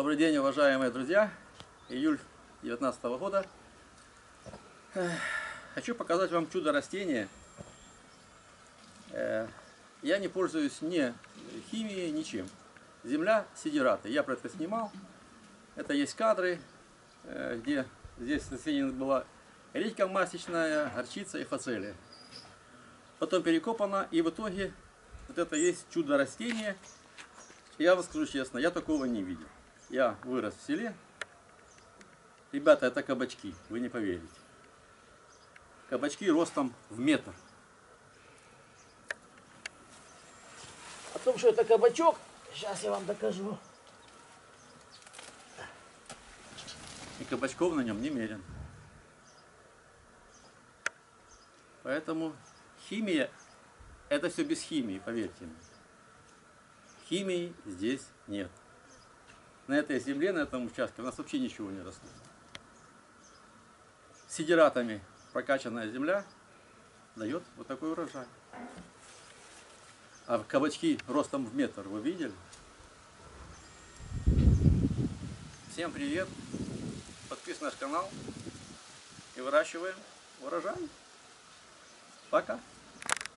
Добрый день, уважаемые друзья. Июль 2019 года. Хочу показать вам чудо растения. Э, Я не пользуюсь ни химией, ничем. Земля сидираты. Я про это снимал. Это есть кадры, э, где здесь растение была редька масечная, горчица и фацелия. Потом перекопано, и в итоге вот это есть чудо растения. Я вам скажу честно, я такого не видел. Я вырос в селе. Ребята, это кабачки, вы не поверите. Кабачки ростом в метр. О том, что это кабачок, сейчас я вам докажу. И кабачков на нем немерен. Поэтому химия, это все без химии, поверьте мне. Химии здесь нет. На этой земле, на этом участке у нас вообще ничего не растет. Сидератами прокачанная земля дает вот такой урожай. А кабачки ростом в метр вы видели? Всем привет! Подписывайтесь на наш канал и выращиваем урожай. Пока!